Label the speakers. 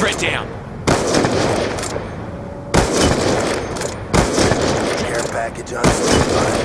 Speaker 1: Press down.
Speaker 2: Care package on